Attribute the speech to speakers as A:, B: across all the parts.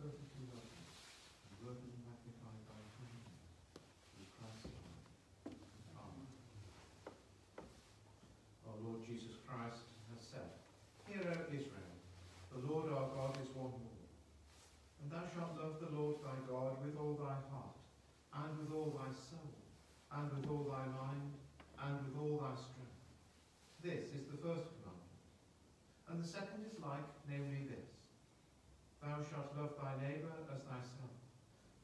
A: working magnified by. Amen. Our Lord Jesus Christ has said, Hear, O Israel, the Lord our God is one Lord. And thou shalt love the Lord thy God with all thy heart, and with all thy soul, and with all thy mind, Thou shalt love thy neighbour as thyself.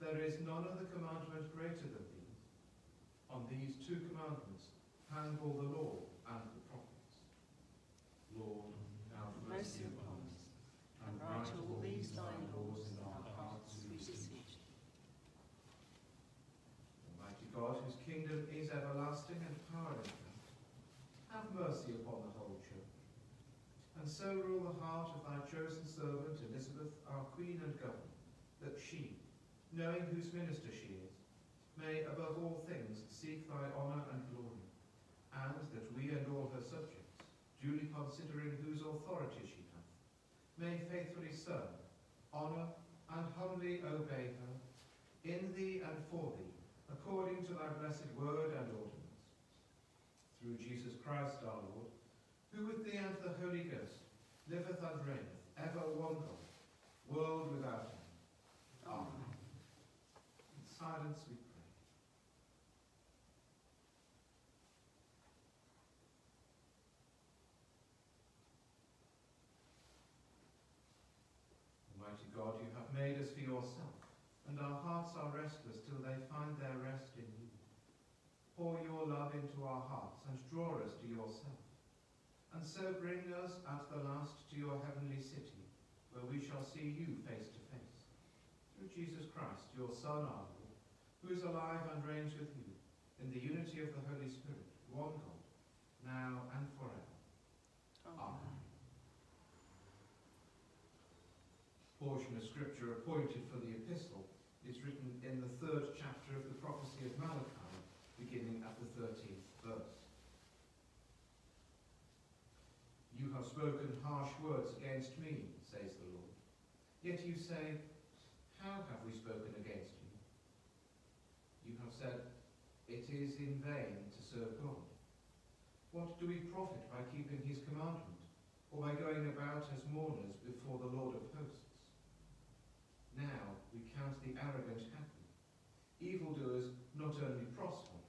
A: There is none other commandment greater than these. On these two commandments hang all the law and the prophets. Lord, have
B: mercy upon us, and write all these thy laws in our hearts, we beseech thee.
A: Almighty God, whose kingdom is everlasting and power infinite, have mercy upon the whole church, and so rule the heart of thy chosen servant Elizabeth, our Queen and Governor, that she, knowing whose minister she is, may above all things seek thy honour and glory, and that we and all her subjects, duly considering whose authority she hath, may faithfully serve, honour, and humbly obey her, in thee and for thee, according to thy blessed word and ordinance. Through Jesus Christ our Lord, who with thee and the Holy Ghost liveth and reigneth, ever one God, world without end. Amen. In silence we pray. Almighty God, you have made us for yourself, and our hearts are restless till they find their rest in you. Pour your love into our hearts and draw us to yourself, and so bring us at the last to your heavenly city, where we shall see you face to face. Through Jesus Christ, your Son, our Lord, who is alive and reigns with you, in the unity of the Holy Spirit, one God, now and forever. Amen. Portion of scripture appointed for the epistle is written in the third chapter of the prophecy of Malachi, beginning at the 13th verse. You have spoken harsh words against me, says the Lord. Yet you say, How have we spoken against you? You have said, It is in vain to serve God. What do we profit by keeping his commandment, or by going about as mourners before the Lord of hosts? Now we count the arrogant happy. Evildoers not only prosper,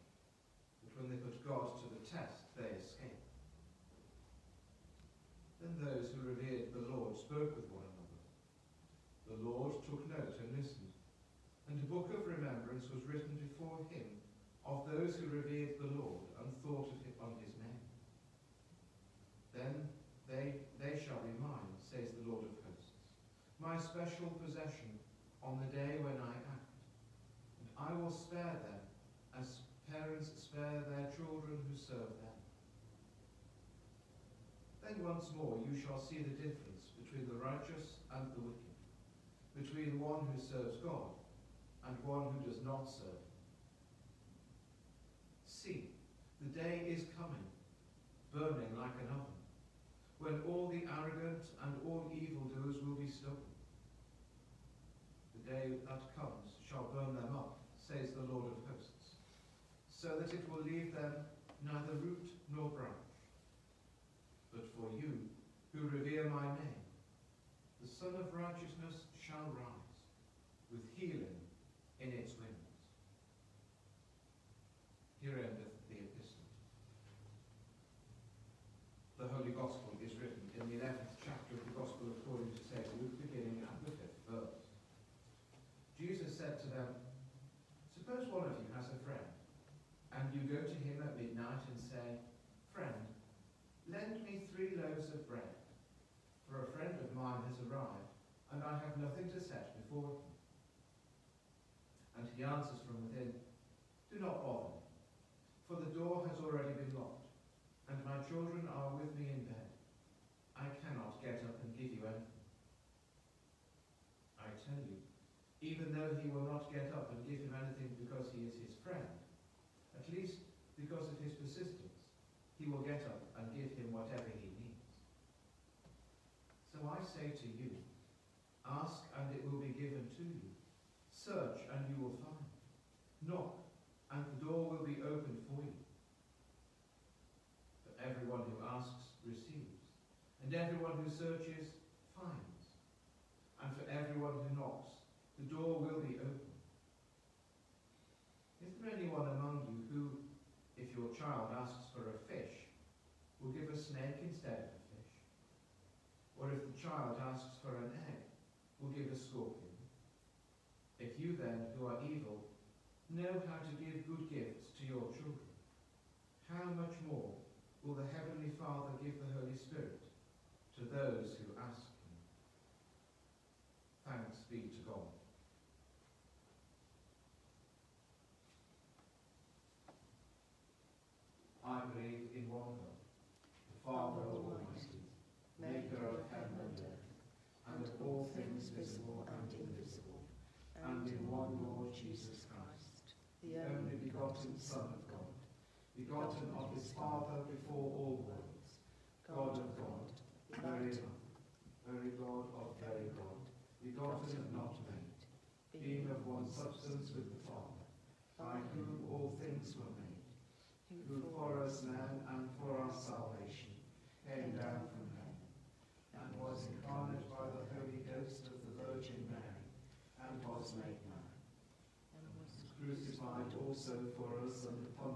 A: but when they put God to the test, they Those who revered the Lord spoke with one another. The Lord took note and listened, and a book of remembrance was written before him of those who revered the Lord and thought of him on his name. Then they, they shall be mine, says the Lord of hosts, my special possession on the day when I act. And I will spare them as parents spare their children who serve them. Then once more you shall see the difference between the righteous and the wicked, between one who serves God and one who does not serve. See, the day is coming, burning like an oven, when all the arrogant and all evildoers will be stubborn. The day that comes shall burn them up, says the Lord of hosts, so that it will leave them neither root nor branch. But for you who revere my name, the Sun of Righteousness shall rise, with healing in its wings. Here endeth the epistle. The Holy Gospel is written in the 11th chapter of the Gospel according to St. Luke, beginning at the 5th verse. Jesus said to them, Suppose one of you has a friend, and you go to him at midnight and say, Friend, lend me three loaves of bread, for a friend of mine has arrived, and I have nothing to set before him. And he answers from within, Do not bother, me, for the door has already been locked, and my children are with me in bed. I cannot get up and give you anything. I tell you, even though he will not get up and give him anything because he is his friend, at least because of his persistence, he will get up and give him whatever he needs. So I say to you, Ask and it will be given to you. Search and you will find. Knock and the door will be opened for you. But everyone who asks receives, and everyone who searches finds. And for everyone who knocks, the door will be opened. Is there anyone among you who, if your child asks for a fish, will give a snake instead of a fish? Or if the child asks for an egg, give a scorpion. If you then, who are evil, know how to give good gifts to your children, how much more will the Heavenly Father give the Holy Spirit to those who ask begotten Son of God, begotten of his Father before all worlds, God of God, very God, very God of very God, begotten and not made, being of one substance with the Father, by whom all things were made, who for us men and for our salvation came down from heaven, and was incarnate by the Holy Ghost of the Virgin Mary, and was made man, and was crucified also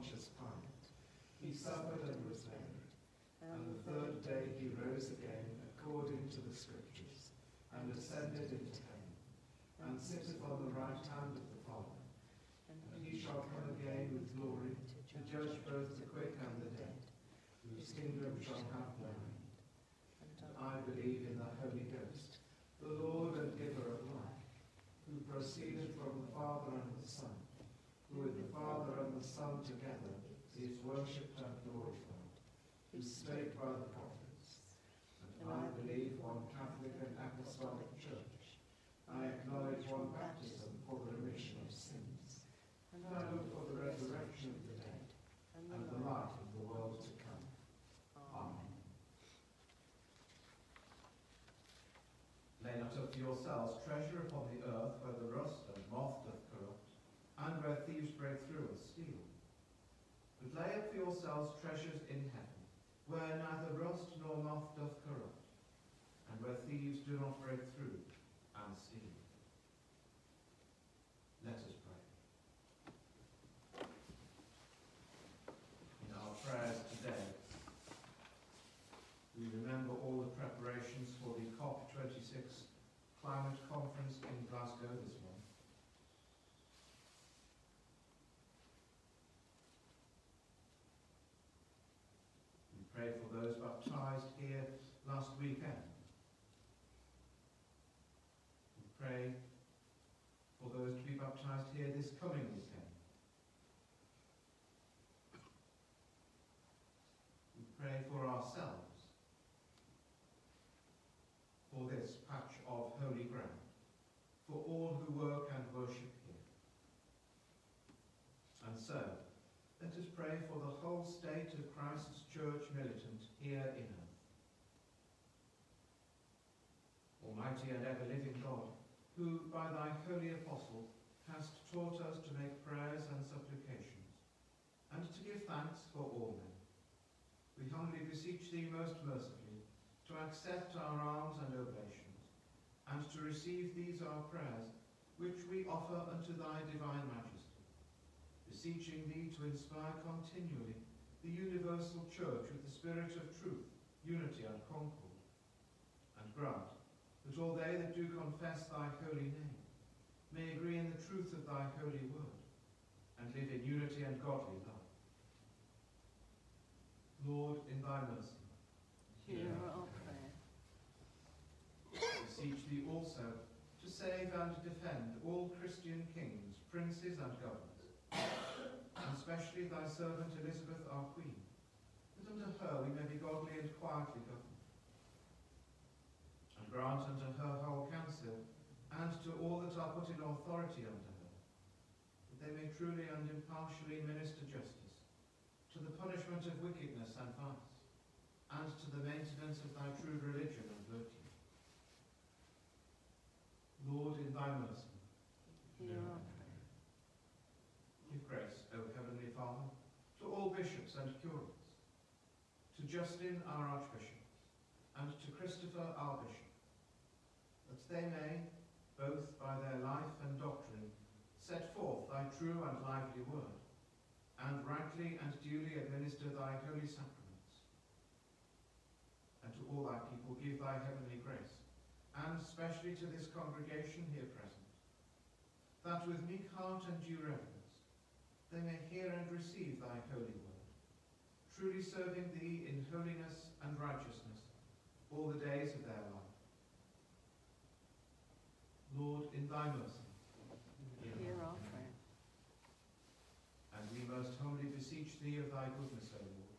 A: Pontius Pilate. He suffered and was buried, and the third day he rose again according to the Scriptures, and ascended into heaven, and sitteth on the right hand of the Father. And he shall come again with glory to judge both the quick and the dead, whose kingdom shall have no end. And I believe in the Holy Ghost, the Lord and giver of life, who proceeded from the Father and the Son, who with the Father and the Son together is worshipped and glorified, who spake by the prophets. And I believe one Catholic and Apostolic Church. I acknowledge one baptism for the remission of sins. And I look for the resurrection of the dead and the life of the world to come. Amen. For yourselves treasure upon the earth where the rust and moth doth corrupt, and where thieves break through and steal. But lay up for yourselves treasures in heaven, where neither rust nor moth doth corrupt, and where thieves do not break through and steal. Let us pray. In our prayers today, we remember all the preparations for the COP26 climate conference in Glasgow this month. We pray for those baptized here last weekend. We pray for those to be baptized here this coming weekend. We pray for ourselves, for this patch of holy ground, for all who work and worship here. And so, let us pray for the whole state of Christ's Church militant here in earth. Almighty and ever-living God, who by thy holy apostle hast taught us to make prayers and supplications, and to give thanks for all men. We humbly beseech thee most mercifully to accept our alms and oblations, and to receive these our prayers, which we offer unto thy divine majesty, beseeching thee to inspire continually the universal church with the spirit of truth, unity and concord, and grant that all they that do confess thy holy name may agree in the truth of thy holy word, and live in unity and godly love. Lord, in thy mercy,
B: Hear our prayer.
A: beseech thee also to save and defend all Christian kings, princes, and governors, and especially thy servant Elizabeth our Queen, that under her we may be godly and quietly governed. And grant unto her whole council, and to all that are put in authority under her, that they may truly and impartially minister justice, to the punishment of wickedness and vice, and to the maintenance of thy true religion and virtue. Lord, in thy mercy,
B: Hear our prayer.
A: give grace, O Heavenly Father, to all bishops and curates, to Justin our Archbishop, and to Christopher our Bishop, that they may, both by their life and doctrine, set forth thy true and lively word, and rightly and duly administer thy holy sacraments. And to all thy people give thy heavenly grace, and especially to this congregation here present, that with meek heart and due reverence they may hear and receive thy holy word, truly serving thee in holiness and righteousness all the days of their life. Lord, in thy mercy,
B: Hear our prayer.
A: and we most humbly beseech thee of thy goodness, O Lord,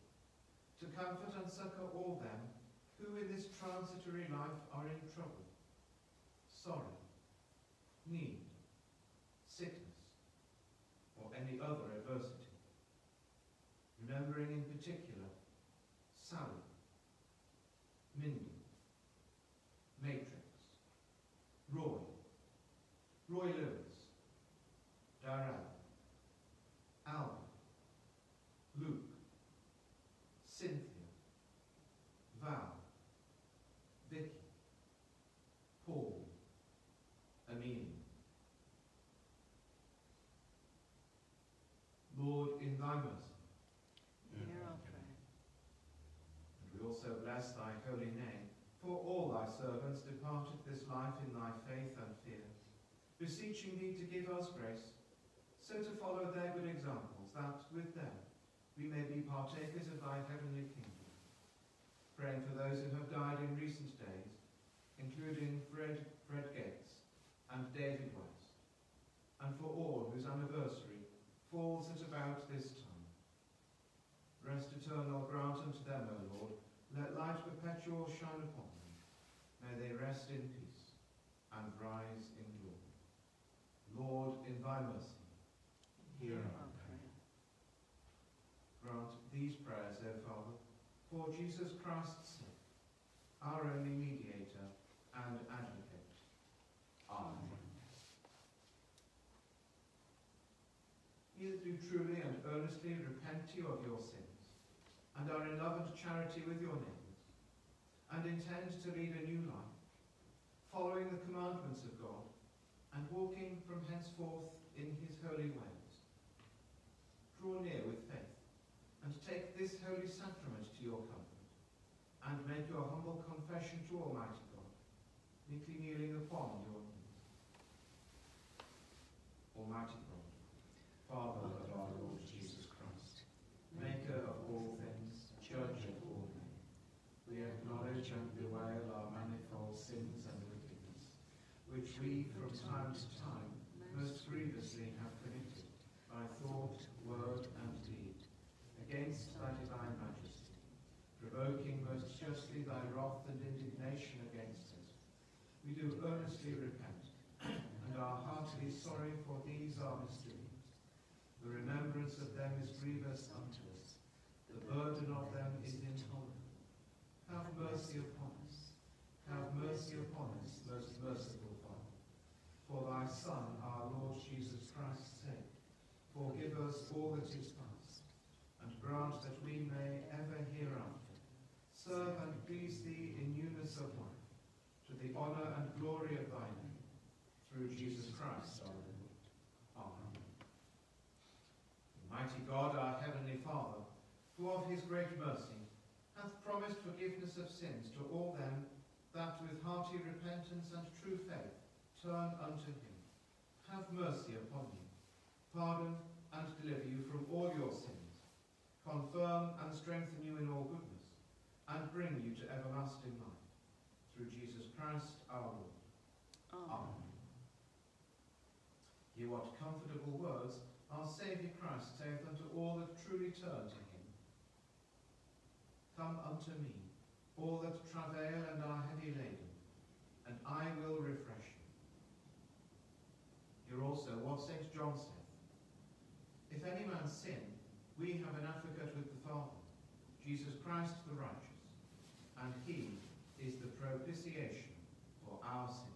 A: to comfort and succour all them who in this transitory life are in trouble, sorrow, need, sickness, or any other adversity. Remembering in particular Sally, Darrell, Albert, Luke, Cynthia, Val, Vicky, Paul, Amelia. Lord, in thy mercy,
B: Hear our prayer.
A: and we also bless thy holy name for all thy servants departed this life in thy faith and fear, beseeching thee to give us grace, so to follow their good examples, that with them we may be partakers of thy heavenly kingdom. Praying for those who have died in recent days, including Fred, Fred Gates and David West, and for all whose anniversary falls at about this time. Rest eternal grant unto them, O Lord, let light perpetual shine upon them. May they rest in peace and rise in glory. Lord, in thy mercy, hear our
B: prayer.
A: Grant these prayers, O Father, for Jesus Christ's sake, our only mediator and advocate. Amen. That do truly and earnestly repent you of your sins, and are in love and charity with your neighbours, and intend to lead a new life, following the commandments of God, and walking from henceforth in his holy ways. Draw near with faith, and take this holy sacrament to your comfort, and make your humble confession to Almighty God, meekly kneeling upon your knees. Almighty God, Father of our Lord Jesus Christ, Maker of all things, Judge of all men, we acknowledge and bewail our manifold sins and wickedness, which we from time to time most grievously have committed by thought, word, and deed, against thy divine majesty, provoking most justly thy wrath and indignation against us. We do earnestly repent, and are heartily sorry for these our misdoings. The remembrance of them is grievous unto us. The burden of them is intolerable. Have mercy upon us. Have mercy upon us, most merciful Father. For thy Son, our Lord Jesus Christ's sake, forgive us all that is past, and grant that we may ever hereafter serve and please thee in newness of life, to the honour and glory of thy name, through Jesus Christ our Lord. Amen. Mighty God, our heavenly Father, who of his great mercy hath promised forgiveness of sins to all them that with hearty repentance and true faith turn unto him, have mercy upon you, pardon and deliver you from all your sins, confirm and strengthen you in all goodness, and bring you to everlasting life. Through Jesus Christ our Lord.
B: Amen.
A: Hear what comfortable words our Saviour Christ saith unto all that truly turn to him. Come unto me, all that travail and are heavy laden, and I will refresh you. Hear also what St. John saith. If any man sin, we have an advocate with the Father, Jesus Christ the righteous, and he is the propitiation for our sins.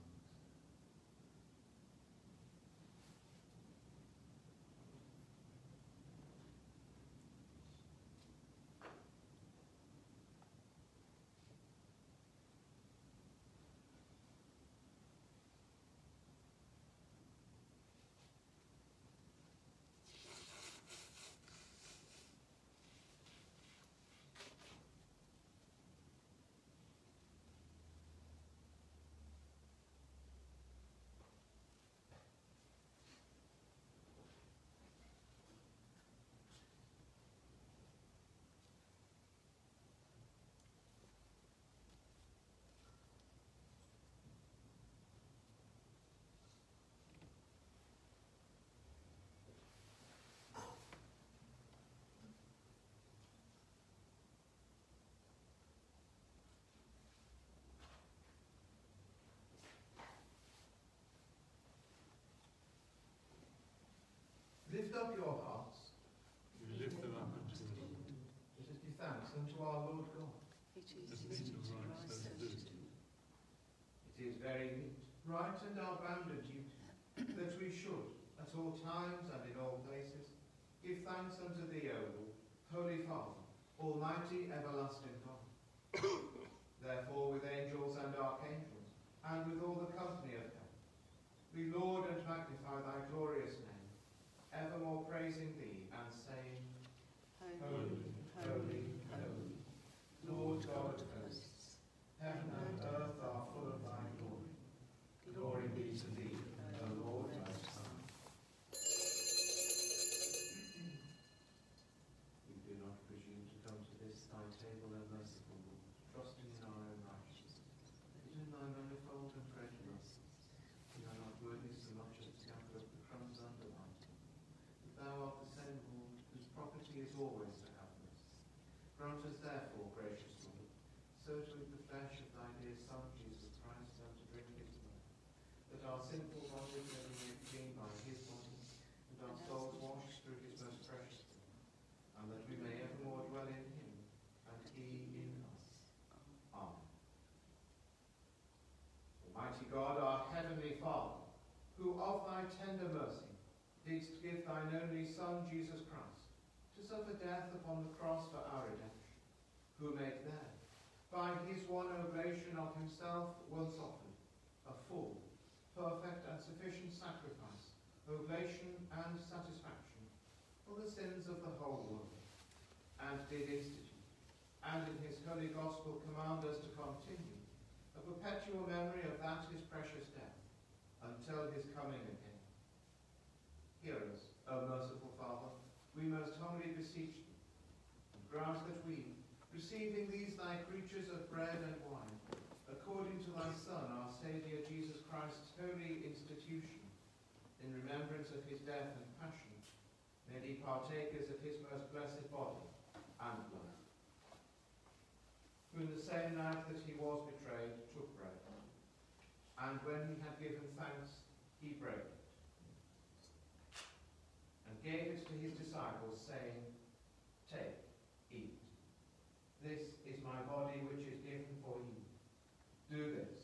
A: All times and in all places, give thanks unto thee, O Holy Father, Almighty, everlasting God. Therefore, with angels and archangels, and with all the company of heaven, we laud and magnify thy glorious name, evermore praising thee and saying,
B: Holy, holy, holy,
A: Lord God of hosts,
B: hosts,
A: heaven and earth are full of thy glory. Glory be to thee, O Lord Most High. We do not presume to come to this thy table, O merciful Lord, trusting in our own righteousness, but in thy manifold and great mercy. We are not worthy so much as to gather up the crumbs under thy table. But thou art the same Lord, whose property is always to have mercy. Grant therefore, gracious Lord, so eat the flesh of thy dear Son, Jesus Christ, and to drink his blood, that our sinful bodies may be made clean by his body, and our souls washed through his most precious blood, and that we may evermore dwell in him, and he in us. Amen. Almighty God, our heavenly Father, who of thy tender mercy didst give thine only Son, Jesus Christ, to suffer death upon the cross for our redemption, who made there, by his one oblation of himself once offered, a full, perfect and sufficient sacrifice, oblation and satisfaction for the sins of the whole world, and did institute, and in his holy gospel command us to continue a perpetual memory of that his precious death, until his coming again. Hear us, O merciful Father, we most humbly beseech thee, and grant that we, receiving these thy creatures of bread and wine, according to thy Son, our Saviour Jesus Christ's holy institution, in remembrance of his death and passion, may be partakers of his most blessed body and blood. Who in the same night that he was betrayed took bread, and when he had given thanks, he broke it, and gave it to his disciples, saying, Take. This is my body which is given for you. Do this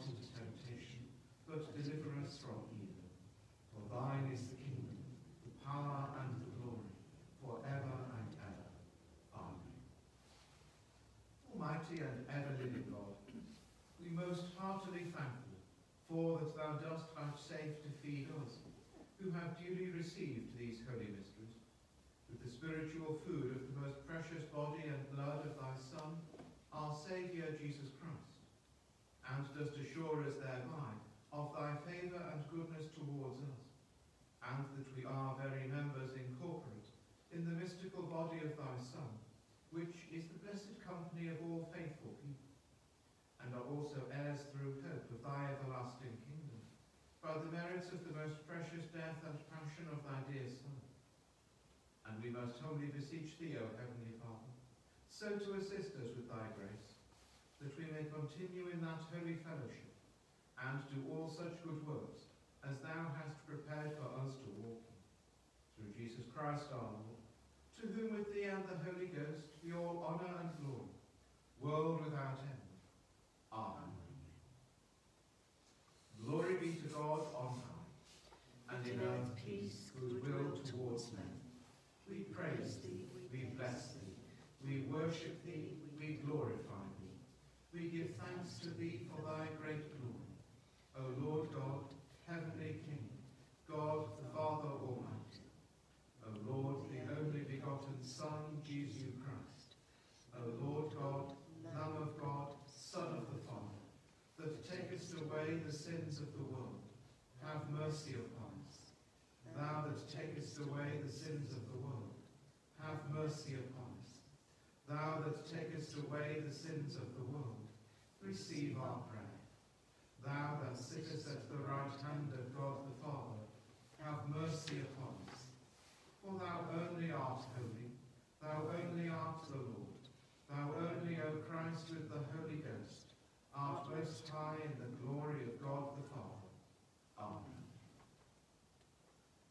A: not into temptation, but deliver us from evil. For thine is the kingdom, the power, and the glory, for ever and ever. Amen. Almighty and ever-living God, we most heartily thank thee for that thou dost vouchsafe to feed us, who have duly received these holy mysteries, with the spiritual food of the most precious body and blood of thy Son, our Saviour Jesus Christ, and dost assure us thereby of thy favour and goodness towards us, and that we are very members incorporate in the mystical body of thy Son, which is the blessed company of all faithful people, and are also heirs through hope of thy everlasting kingdom, by the merits of the most precious death and passion of thy dear Son. And we most humbly beseech thee, O Heavenly Father, so to assist us with thy grace, that we may continue in that holy fellowship, and do all such good works as thou hast prepared for us to walk in. Through Jesus Christ our Lord, to whom with thee and the Holy Ghost be all honour and glory, world without end. Amen. Glory be to God on high, and in earth peace, goodwill towards men. We praise thee, we bless thee, we worship thee, we glorify thee. We give thanks to thee for thy great glory. O Lord God, heavenly King, God the Father Almighty. O Lord, the only begotten Son, Jesus Christ. O Lord God, Lamb of God, Son of the Father, that takest away the of the world, have mercy upon us. Thou that takest away the sins of the world, have mercy upon us. Thou that takest away the sins of the world, receive our prayer. Thou that sittest at the right hand of God the Father, have mercy upon us. For thou only art holy, thou only art the Lord, thou only, O Christ, with Art most high in the glory of God the Father. Amen.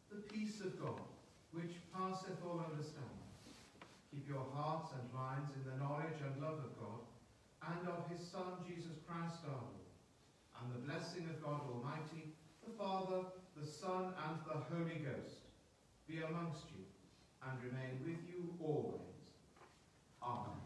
A: The peace of God, which passeth all understanding, keep your hearts and minds in the knowledge and love of God, and of his Son, Jesus Christ our Lord. And the blessing of God Almighty, the Father, the Son, and the Holy Ghost be amongst you, and remain with you always. Amen.